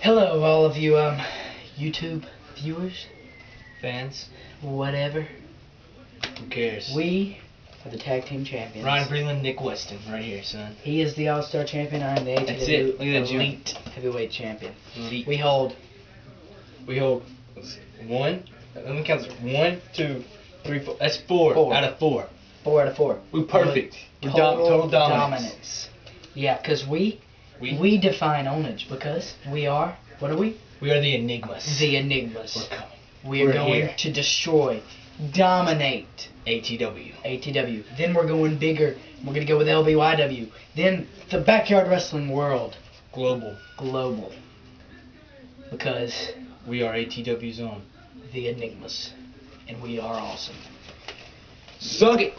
Hello, all of you um, YouTube viewers, Fans, whatever. who cares? We are the tag team champions. Ryan Breland, Nick Weston, right here, son. He is the All Star champion. I am the That's it. Look at that jump. Elite Heavyweight champion. Elite. We hold We hold one. Let me count. this. One, two, three, four. That's four, Four. out of four. four out of four. We're perfect. We're Total, dom- total dominance. Yeah, because we, We, we define ownage because we are what are we? we are the enigmas. The Enigmas. We're coming. We are We're going here. to destroy, dominate ATW. ATW. Then we're going bigger. We're gonna go with LBYW. Then the backyard wrestling world, Global. global. Because We are ATW's own. the Enigmas, and we are awesome. Suck it.